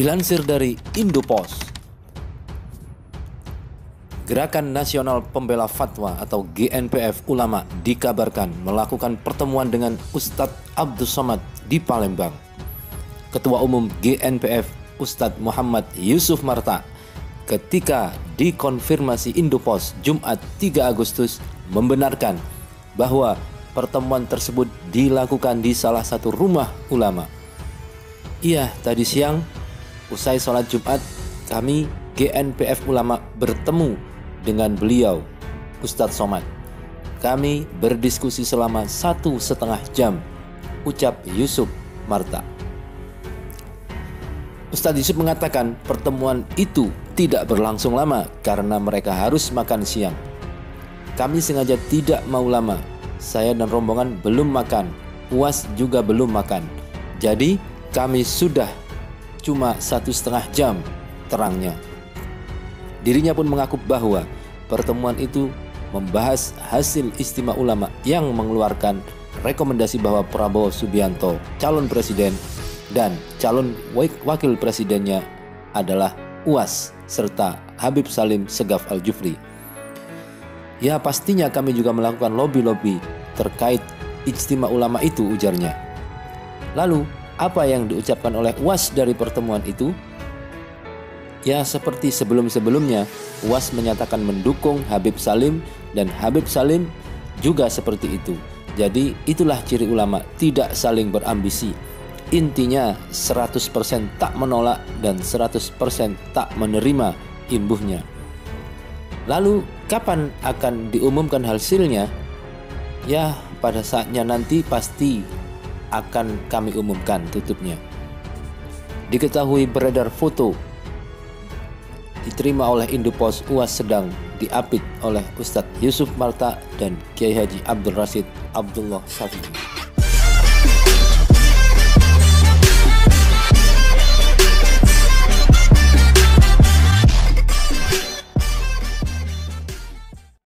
Dilansir dari Indopost, Gerakan Nasional Pembela Fatwa atau GNPF Ulama dikabarkan melakukan pertemuan dengan Ustadz Abdus Somad di Palembang. Ketua Umum GNPF Ustadz Muhammad Yusuf Marta ketika dikonfirmasi Indopost Jumat 3 Agustus membenarkan bahwa pertemuan tersebut dilakukan di salah satu rumah ulama. Iya, tadi siang usai sholat Jumat kami GNPF Ulama bertemu dengan beliau, Ustadz Somad. Kami berdiskusi selama satu setengah jam, ucap Yusuf Marta. Ustadz Yusuf mengatakan pertemuan itu tidak berlangsung lama karena mereka harus makan siang. Kami sengaja tidak mau lama. Saya dan rombongan belum makan. UAS juga belum makan. Jadi kami sudah cuma satu setengah jam terangnya. Dirinya pun mengaku bahwa pertemuan itu membahas hasil istimewa ulama yang mengeluarkan rekomendasi bahwa Prabowo Subianto calon presiden dan calon wakil presidennya adalah UAS serta Habib Salim Segaf Al-Jufri. Ya pastinya kami juga melakukan lobby-lobby terkait istimewa ulama itu ujarnya. Lalu apa yang diucapkan oleh UAS dari pertemuan itu? Ya seperti sebelum-sebelumnya, UAS menyatakan mendukung Habib Salim dan Habib Salim juga seperti itu. Jadi itulah ciri ulama, tidak saling berambisi. Intinya 100% tak menolak dan 100% tak menerima imbuhnya. Lalu kapan akan diumumkan hasilnya? Ya pada saatnya nanti pasti akan kami umumkan tutupnya. Diketahui beredar foto diterima oleh Indopos UAS sedang diapit oleh Ustadz Yusuf Marta dan Kiai Haji Abdul Rasid Abdullah Safi.